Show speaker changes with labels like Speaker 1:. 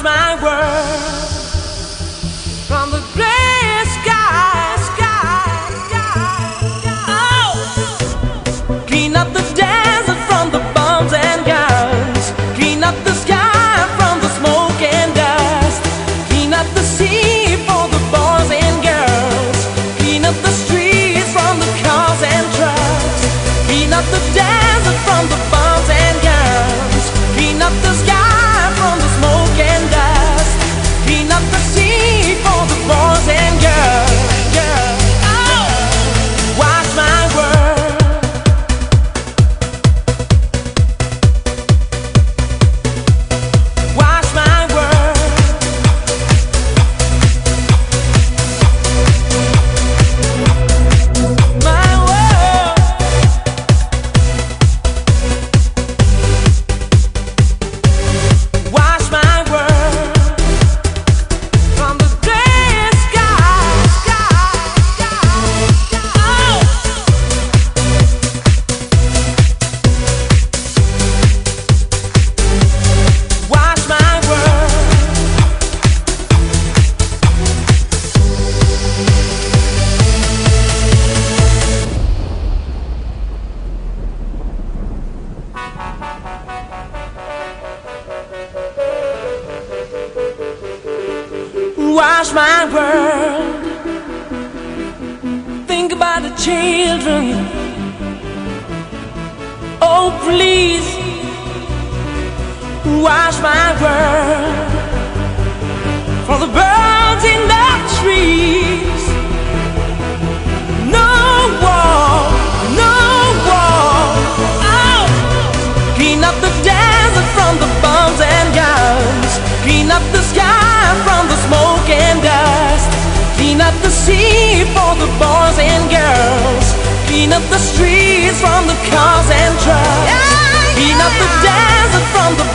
Speaker 1: My world from the gray sky, sky, sky. Oh, clean up the desert from the bombs and guns. Clean up the sky from the smoke and dust. Clean up the sea for the boys and girls. Clean up the streets from the cars and trucks. Clean up the desert from the Wash my world. Think about the children. Oh, please. Wash my world. The boys and girls. Clean up the streets from the cars and trucks. Clean up the desert from the